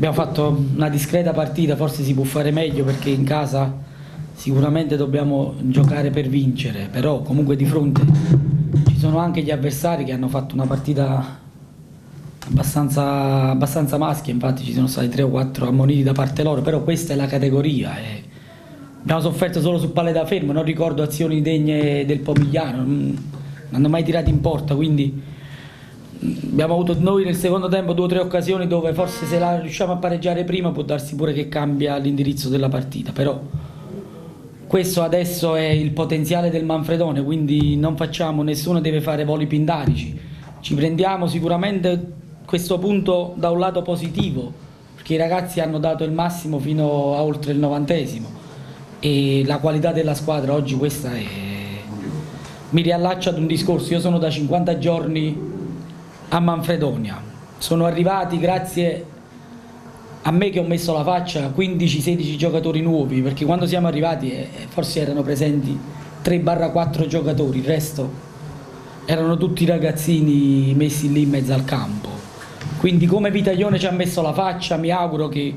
Abbiamo fatto una discreta partita, forse si può fare meglio perché in casa sicuramente dobbiamo giocare per vincere, però comunque di fronte ci sono anche gli avversari che hanno fatto una partita abbastanza, abbastanza maschia, infatti ci sono stati 3 o 4 ammoniti da parte loro, però questa è la categoria. E abbiamo sofferto solo su palle da fermo, non ricordo azioni degne del Pomigliano, non hanno mai tirato in porta, quindi abbiamo avuto noi nel secondo tempo due o tre occasioni dove forse se la riusciamo a pareggiare prima può darsi pure che cambia l'indirizzo della partita, però questo adesso è il potenziale del Manfredone, quindi non facciamo, nessuno deve fare voli pindarici, ci prendiamo sicuramente questo punto da un lato positivo, perché i ragazzi hanno dato il massimo fino a oltre il novantesimo e la qualità della squadra oggi questa è... mi riallaccio ad un discorso, io sono da 50 giorni a Manfredonia. Sono arrivati grazie a me che ho messo la faccia 15-16 giocatori nuovi, perché quando siamo arrivati eh, forse erano presenti 3-4 giocatori, il resto erano tutti ragazzini messi lì in mezzo al campo. Quindi come Vitaglione ci ha messo la faccia, mi auguro che,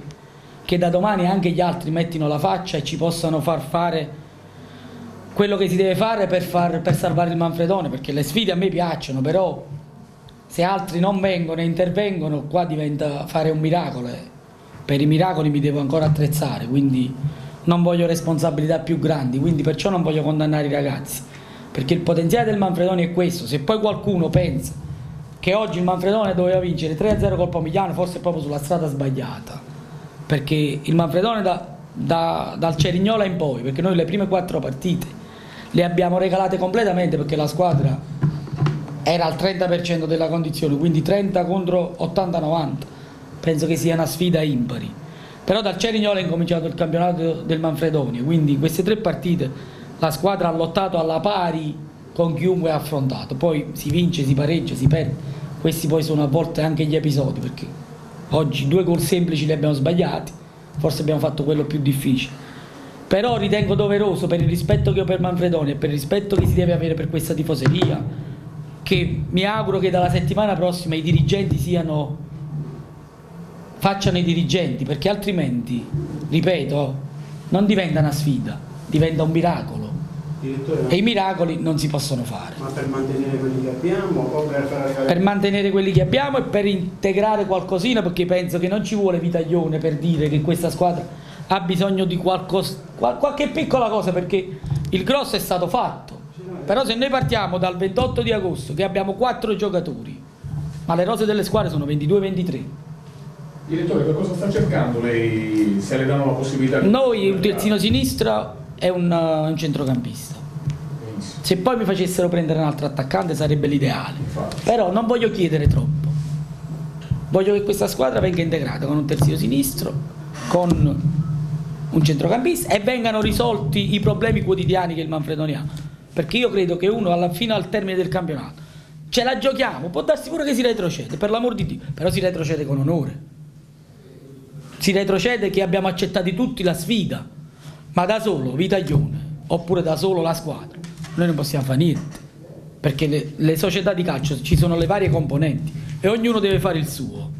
che da domani anche gli altri mettino la faccia e ci possano far fare quello che si deve fare per, far, per salvare il Manfredone, perché le sfide a me piacciono, però se altri non vengono e intervengono qua diventa fare un miracolo per i miracoli mi devo ancora attrezzare quindi non voglio responsabilità più grandi quindi perciò non voglio condannare i ragazzi. Perché il potenziale del Manfredoni è questo se poi qualcuno pensa che oggi il Manfredone doveva vincere 3-0 col Pomigliano forse è proprio sulla strada sbagliata. Perché il Manfredone da, da, dal Cerignola in poi perché noi le prime quattro partite le abbiamo regalate completamente perché la squadra era al 30% della condizione, quindi 30 contro 80-90. Penso che sia una sfida impari. Però dal Cerignola è incominciato il campionato del Manfredonia, quindi in queste tre partite la squadra ha lottato alla pari con chiunque ha affrontato. Poi si vince, si pareggia, si perde. Questi poi sono a volte anche gli episodi, perché oggi due gol semplici li abbiamo sbagliati, forse abbiamo fatto quello più difficile. Però ritengo doveroso per il rispetto che ho per Manfredonia e per il rispetto che si deve avere per questa tifoseria che mi auguro che dalla settimana prossima i dirigenti siano facciano i dirigenti perché altrimenti ripeto non diventa una sfida diventa un miracolo. E i miracoli non si possono fare. ma per mantenere quelli che abbiamo o per fare per mantenere quelli che abbiamo e per integrare qualcosina perché penso che non ci vuole vitaglione per dire che questa squadra ha bisogno di qualcosa, qualche piccola cosa perché il grosso è stato fatto però se noi partiamo dal 28 di agosto che abbiamo 4 giocatori, ma le rose delle squadre sono 22-23. Direttore, per cosa sta cercando lei se le danno la possibilità di... Noi, un terzino sinistro è un, uh, un centrocampista. Se poi mi facessero prendere un altro attaccante sarebbe l'ideale. Però non voglio chiedere troppo. Voglio che questa squadra venga integrata con un terzino sinistro, con un centrocampista e vengano risolti i problemi quotidiani che il Manfredoni ha perché io credo che uno alla fine al termine del campionato ce la giochiamo, può darsi pure che si retrocede, per l'amor di Dio, però si retrocede con onore. Si retrocede che abbiamo accettato tutti la sfida, ma da solo Vitaglione, oppure da solo la squadra, noi non possiamo fare niente, perché le, le società di calcio ci sono le varie componenti e ognuno deve fare il suo.